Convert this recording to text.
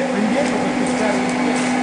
ridietro per pescare in questo.